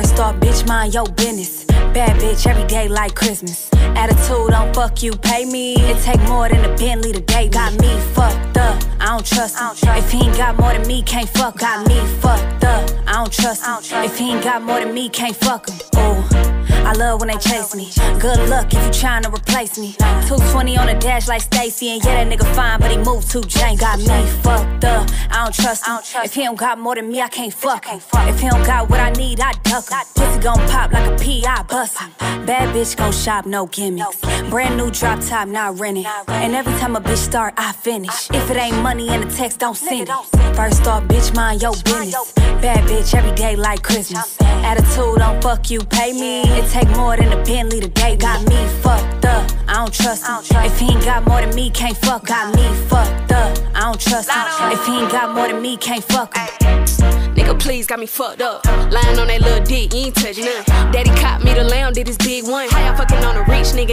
First off, bitch, mind your business. Bad bitch every day like Christmas. Attitude don't fuck you, pay me. It take more than a Bentley today. Got me fucked up. I don't trust him. If he ain't got more than me, can't fuck. Got me fucked up. I don't trust him. If he ain't got more than me, can't fuck him. Ooh. I love when they chase me. Good luck if you trying to replace me. 220 on the dash like Stacy, and yeah, that nigga fine, but he moved too jank. Got me fucked up. I don't trust him. If he don't got more than me, I can't fuck him. If he don't got what I need, I duck him. Pussy gon' pop like a pea, I bust him. Bad bitch gon' shop, no gimmicks. Brand new drop top, not renting. And every time a bitch start, I finish. If it ain't money in the text, don't send it. First off, bitch, mind your business. Bad bitch every day like Christmas. Attitude don't fuck you, pay me. It take more than a Bentley today. Got me fucked up. I don't trust him. If he ain't got more than me, can't fuck. Got me fucked up. I don't trust him. If he ain't got more than me, can't fuck him. Nigga, please got me fucked up. Lying on that little dick, you ain't touch none. Daddy caught me the lamb, did his big one. How y'all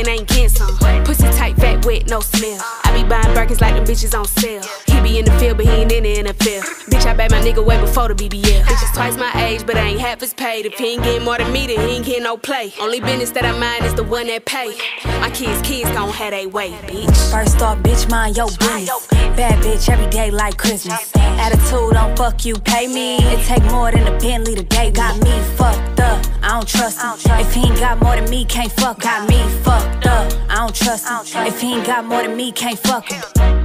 nigga getting some? Pussy tight, fat, wet, no smell. I be buying Birkins like them bitches on sale. He be in the field, but he ain't in the NFL. Bitch, I bet my nigga way before the BBL. Bitch is twice my age, but I ain't half as paid. If he ain't getting more than me, then he ain't getting no play. Only business that I mind is the one that pay. My kids, kids gon' have they way, bitch. First off, bitch, mind your business. Bad bitch every day like Christmas. Attitude don't fuck you, pay me. It take more than a Bentley today. Got me fucked up. Don't trust him. If he ain't got more than me, can't fuck. Got me fucked up. I don't trust him. If he ain't got more than me, can't fuck him.